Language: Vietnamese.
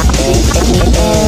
Thank e you.